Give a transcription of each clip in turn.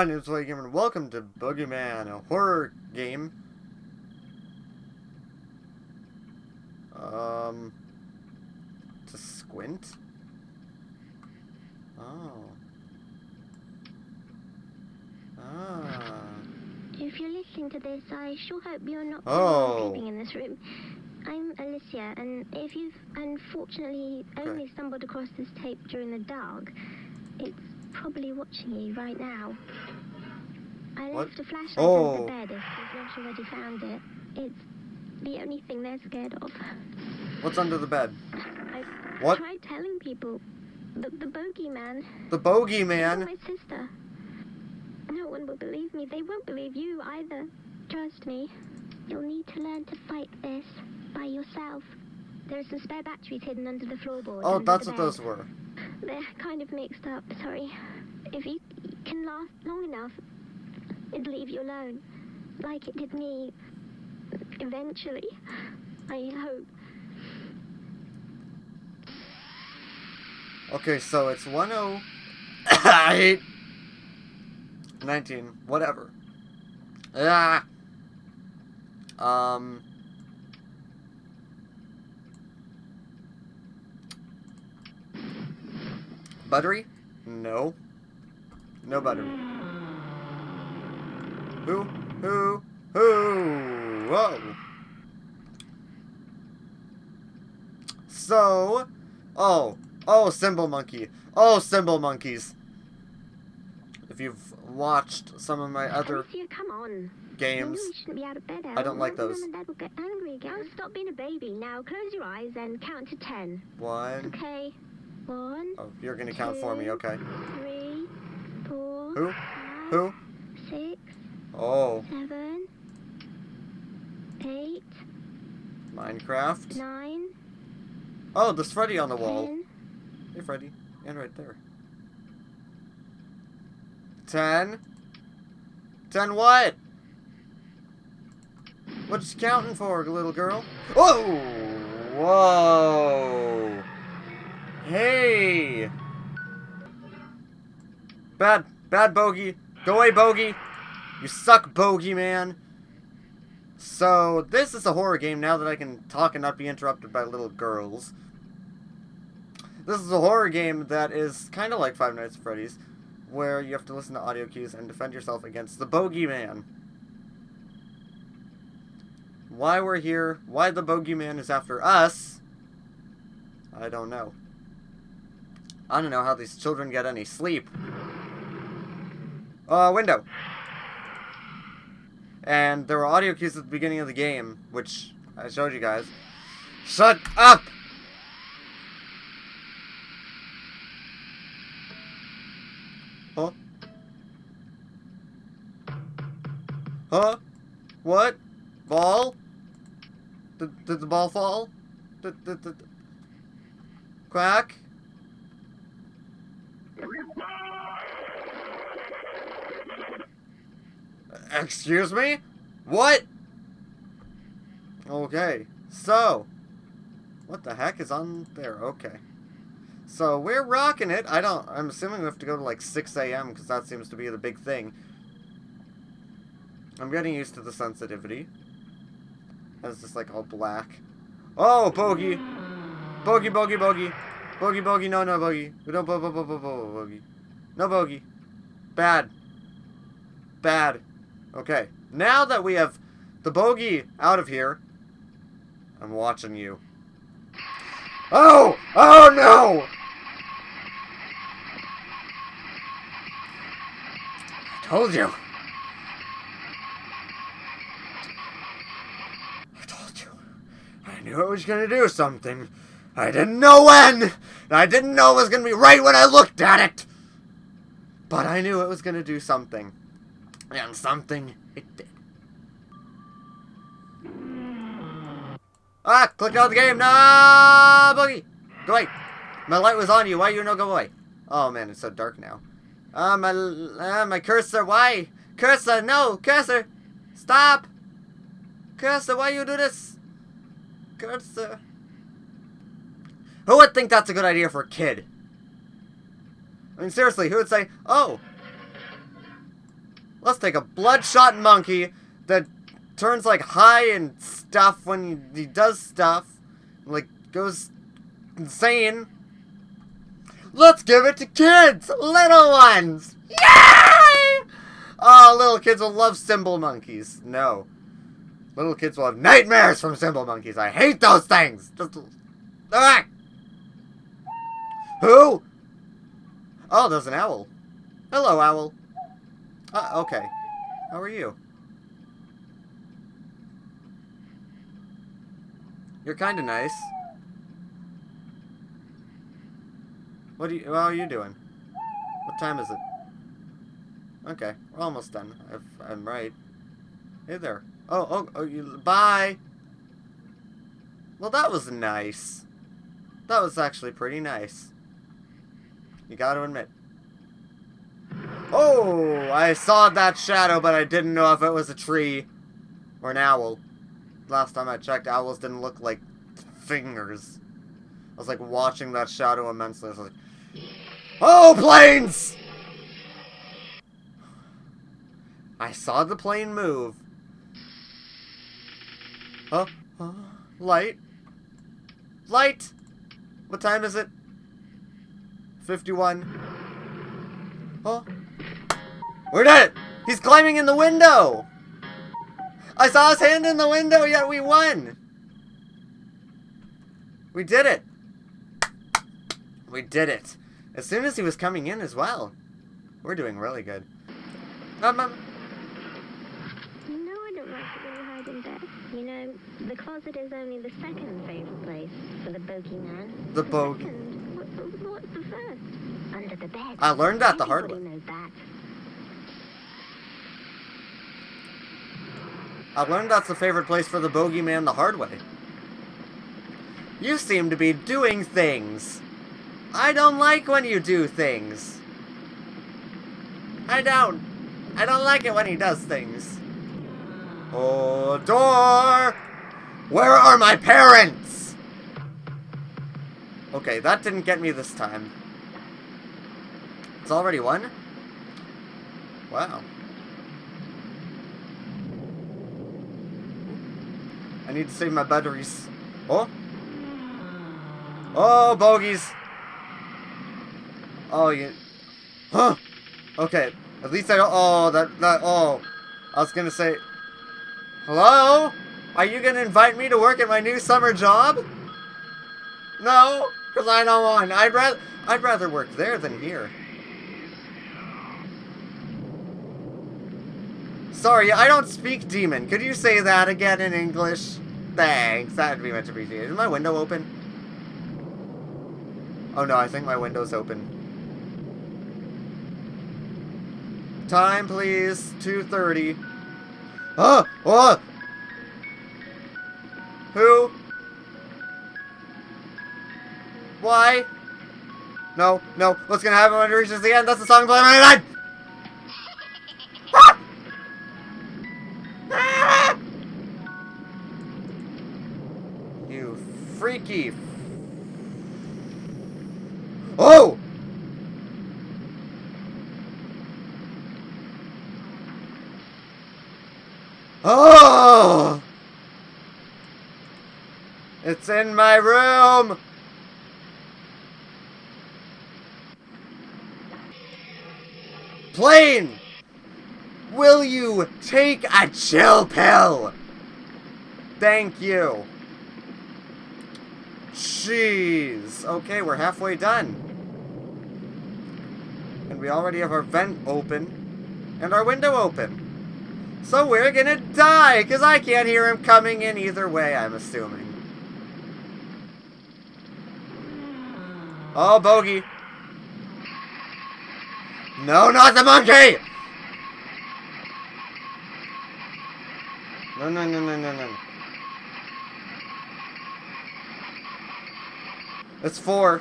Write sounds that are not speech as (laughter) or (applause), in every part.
My name is Voia Gamer, and welcome to Boogeyman, a horror game. Um, to squint. Oh. Ah. If you're listening to this, I sure hope you're not Oh. sleeping in this room. I'm Alicia, and if you've unfortunately only stumbled across this tape during the dark, it's probably watching you right now. I What? left a flashlight Oh. under the bed if you've not already found it. It's the only thing they're scared of. What's under the bed? I What? tried telling people. The, the bogeyman. The Bogeyman. my sister. No one will believe me. They won't believe you either. Trust me. You'll need to learn to fight this by yourself. There are some spare batteries hidden under the floorboards. Oh, that's what bed. those were. They're kind of mixed up. Sorry. If you can last long enough, it'll leave you alone, like it did me. Eventually, I hope. Okay, so it's 108. (coughs) 19. Whatever. Ah. Um. Buttery? No. No buttery. Who? Who? Who? Whoa. So, oh, oh, Cymbal Monkey. Oh, Cymbal Monkeys. If you've watched some of my other Alicia, come on. games, Maybe be out of bed. I don't like Mum those. and Dad will get angry again. Stop being a baby. Now close your eyes and count to ten. one, Okay. One, oh, you're gonna count for me, okay. three, four, Who? five, Who? six, Oh, seven, eight, Minecraft. nine, Oh, there's Freddy on the wall. ten, Hey, Freddy. And right there. Ten. Ten what? What you counting for, little girl? Whoa! Whoa! Hey! Bad, bad bogey. Go away, bogey. You suck, bogey man. So, this is a horror game now that I can talk and not be interrupted by little girls. This is a horror game that is kind of like Five Nights at Freddy's, where you have to listen to audio cues and defend yourself against the bogeyman. Why we're here, why the bogeyman is after us, I don't know. I don't know how these children get any sleep. Uh, window. And there were audio cues at the beginning of the game, which I showed you guys. Shut up! Huh? Huh? What? Ball? Did, did the ball fall? Did, did, did, Quack? Excuse me? What? Okay, so, what the heck is on there? Okay. So, we're rocking it. I don't, I'm assuming we have to go to like 6 a.m. because that seems to be the big thing. I'm getting used to the sensitivity. It's just like all black. Oh, bogey! Bogey, bogey, bogey. Bogey, bogey, no, no, bogey. We don't bo bo bo bo bo bogey. No bogey. Bad. Bad. Okay. Now that we have the bogey out of here, I'm watching you. Oh! Oh no! I told you. I told you. I knew it was gonna do something. I didn't know when! I didn't know it was gonna be right when I looked at it! But I knew it was gonna do something. And something it did. Ah! Click out the game! No! Boogie! Go away! My light was on you. Why you no go away? Oh man, it's so dark now. Ah, my, uh, my cursor, why? Cursor, no! Cursor! Stop! Cursor, why you do this? Cursor. Who would think that's a good idea for a kid? I mean, seriously, who would say, oh, Let's take a bloodshot monkey that turns like high and stuff when he, does stuff. Like goes insane. Let's give it to kids! Little ones! Yay! Oh, little kids will love cymbal monkeys. No. Little kids will have nightmares from cymbal monkeys. I hate those things! Just... Ah! Who? Oh, there's an owl. Hello, owl. Uh, okay. How are you? You're kind of nice. What are you, what are you doing? What time is it? Okay, we're almost done, if I'm right. Hey there. Oh, oh, oh, you, bye! Well, that was nice. That was actually pretty nice. You gotta admit. I saw that shadow, but I didn't know if it was a tree or an owl. Last time I checked, owls didn't look like fingers. I was like watching that shadow immensely. I was like, oh, planes! I saw the plane move. Oh, oh, light. Light! What time is it? 51. Oh. We did it! He's climbing in the window! I saw his hand in the window, yet we won! We did it! We did it. As soon as he was coming in as well. We're doing really good. Um, um, You know I don't like when hide in bed. You know, the closet is only the second favourite place for the bogeyman. The bog- Second. What, what's the first? Under the bed. I learned that the hard way. knows that. I learned that's the favorite place for the bogeyman the hard way. You seem to be doing things. I don't like when you do things. I don't. I don't like it when he does things. Oh, door! Where are my parents? Okay, that didn't get me this time. It's already one? Wow. I need to save my batteries. Oh? Oh, bogeys! Oh, you... Huh! Okay, at least I don't... Oh, that... that oh, I was gonna say... Hello? Are you gonna invite me to work at my new summer job? No, because I don't want. I'd rather... I'd rather work there than here. Sorry, I don't speak demon. Could you say that again in English? Thanks, that'd be much appreciated. Is my window open? Oh no, I think my window's open. Time, please. 2.30. Oh! Ah, oh! Ah! Who? Why? No, no. What's gonna happen when it reaches the end? That's the song playing my You freaky. Oh! Oh! It's in my room! Plane! Will you take a chill pill? Thank you. Jeez. Okay, we're halfway done. And we already have our vent open. And our window open. So we're gonna die, because I can't hear him coming in either way, I'm assuming. Oh, bogey. No, not the monkey! No, no, no, no, no, no. It's four.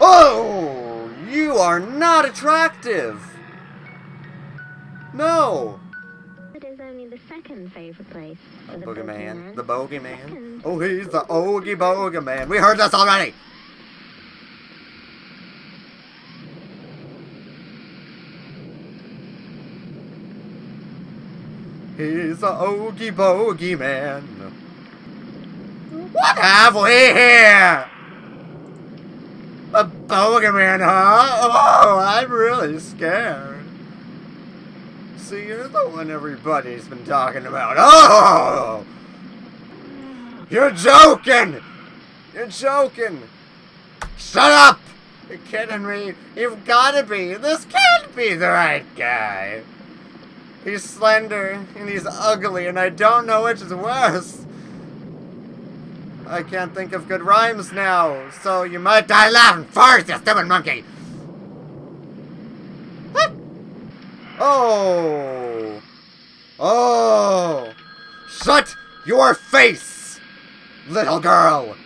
Oh! You are not attractive! No! It is only the second favourite place The the boogeyman. bogeyman. The bogeyman. Second. Oh, he's the Oogie Bogeyman. We heard this already! He's a Oogie Bogey Man. What have we here? A bogeyman, huh? Oh, I'm really scared. See, you're the one everybody's been talking about. Oh! You're joking! You're joking! Shut up! You're kidding me. You've gotta be. This can't be the right guy. He's slender, and he's ugly, and I don't know which is worse. I can't think of good rhymes now, so you might die laughing first, you stupid monkey! Oh! Oh! Shut your face, little girl!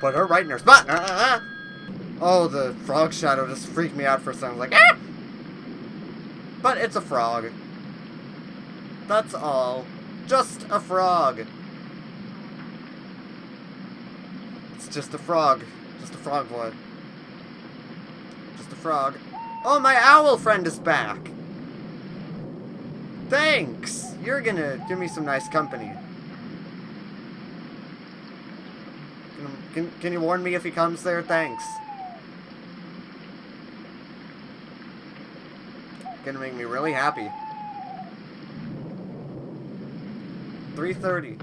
Put her right in her spot! Uh, uh, uh. Oh, the frog shadow just freaked me out for a second. I was Like, ah! But it's a frog. That's all. Just a frog. Just a frog. Just a frog boy. Just a frog. Oh, my owl friend is back! Thanks! You're gonna give me some nice company. Can, can, can you warn me if he comes there? Thanks. Gonna make me really happy. 3.30.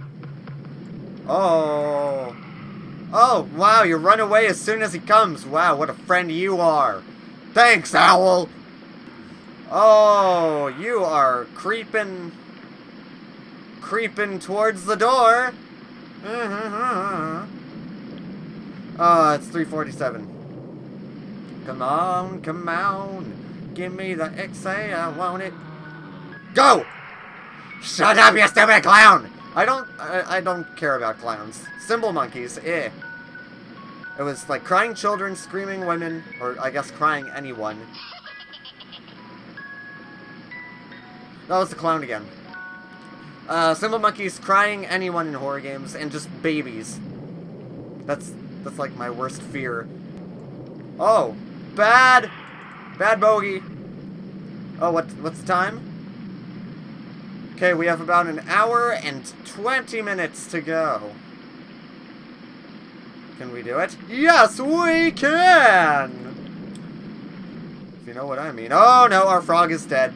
Oh. Oh, wow, you run away as soon as he comes. Wow, what a friend you are. Thanks, Owl. Oh, you are creeping... Creeping towards the door. Oh, it's 347. Come on, come on. Give me the XA, I want it. Go! Shut up, you stupid clown! I don't, I, I don't care about clowns. Cymbal monkeys, eh. It was like crying children, screaming women, or I guess crying anyone. That was the clown again. Uh, cymbal monkeys, crying anyone in horror games, and just babies. That's that's like my worst fear. Oh, bad, bad bogey. Oh, what what's the time? Okay, we have about an hour and 20 minutes to go. Can we do it? Yes, we can! If you know what I mean. Oh no, our frog is dead.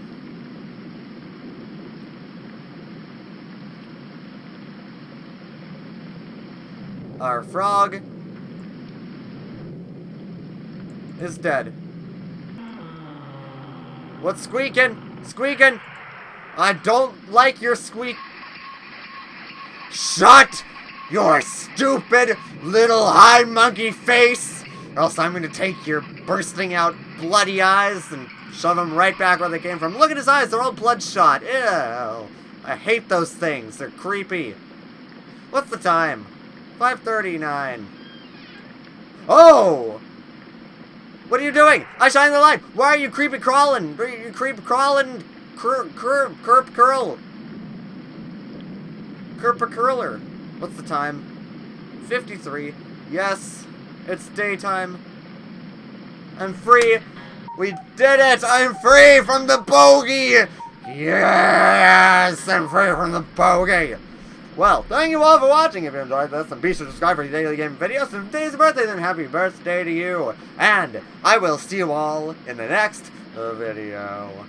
Our frog is dead. What's squeaking? Squeaking! I don't like your squeak. Shut your stupid little high monkey face! Or else I'm gonna take your bursting out bloody eyes and shove them right back where they came from. Look at his eyes, they're all bloodshot. Ew. I hate those things. They're creepy. What's the time? 5.39. Oh! What are you doing? I shine the light. Why are you creepy crawling? You creep crawling, cur, curb, curb, curl. Curb a curler. What's the time? 53. Yes, it's daytime. I'm free. We did it! I'm free from the bogey! Yes! I'm free from the bogey! Well, thank you all for watching. If you enjoyed this, then be sure to subscribe for daily game videos. And today's birthday, then happy birthday to you. And I will see you all in the next video.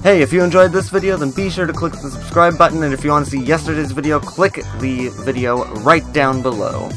Hey, if you enjoyed this video, then be sure to click the subscribe button. And if you want to see yesterday's video, click the video right down below.